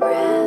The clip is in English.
breath.